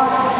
have to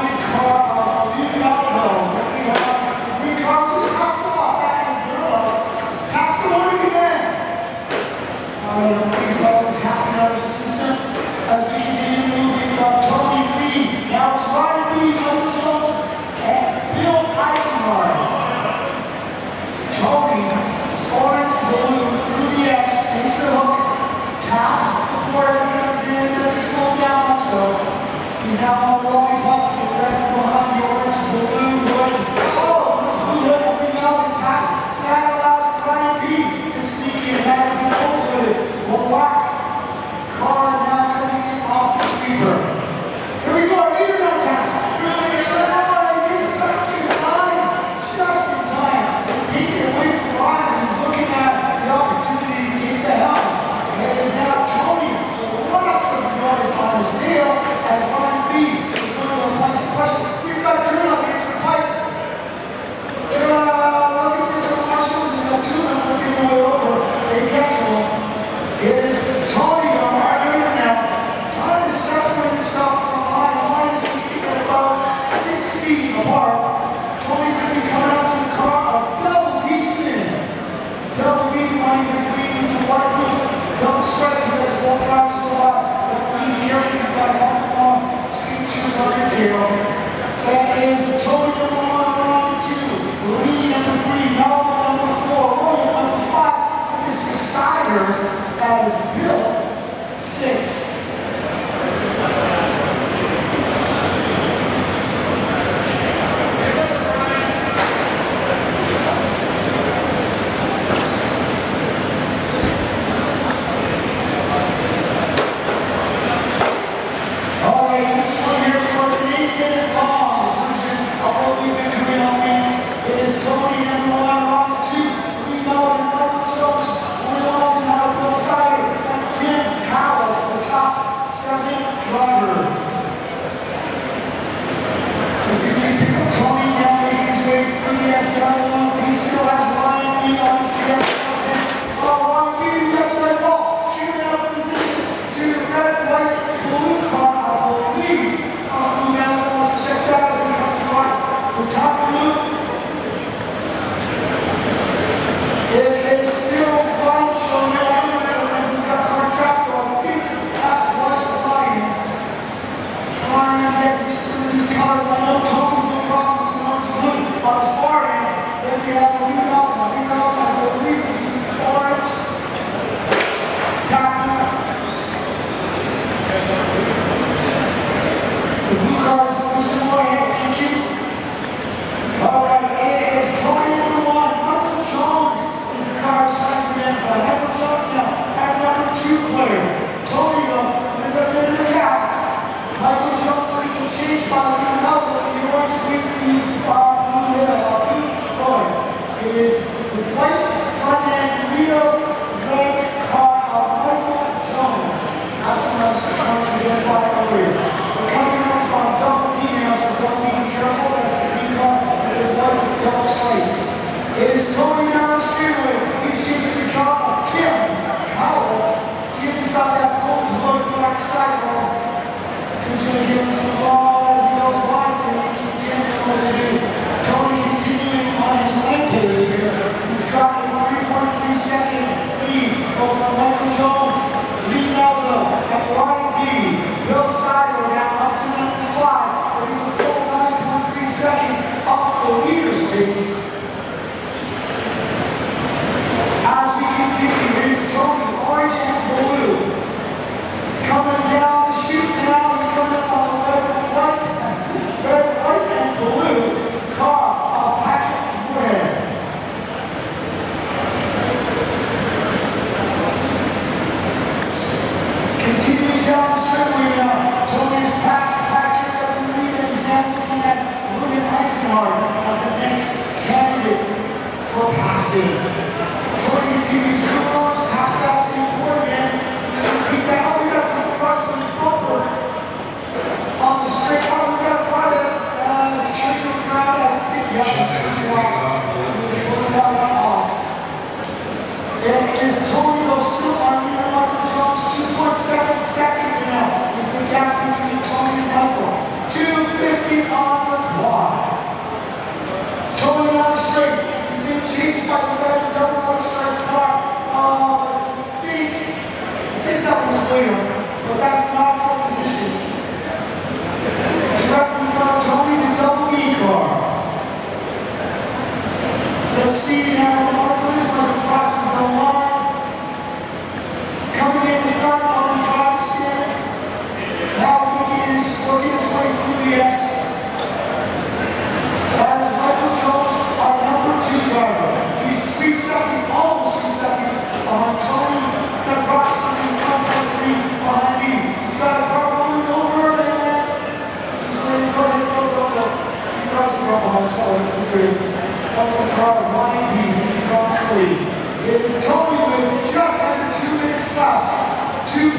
assim.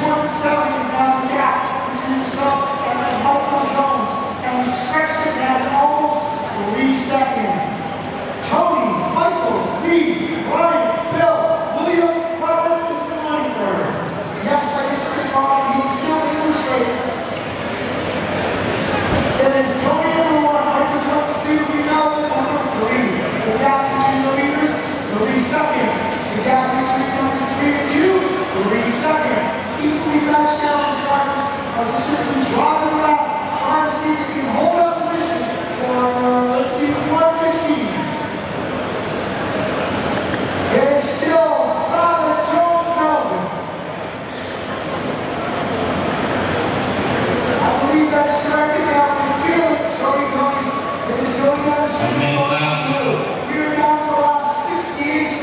important stuff in his down the gap between himself and the helpful Jones, and we stretched it down almost three seconds.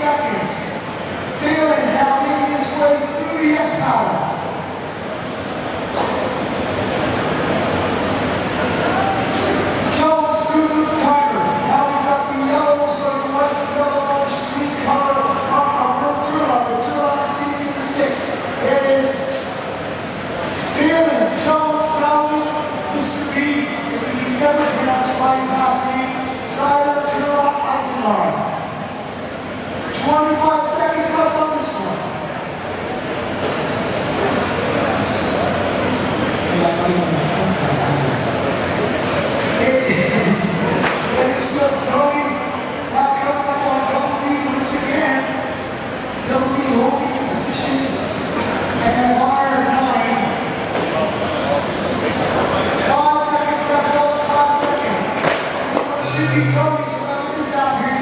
second, feeling how he is way through his power. you come, come to South here.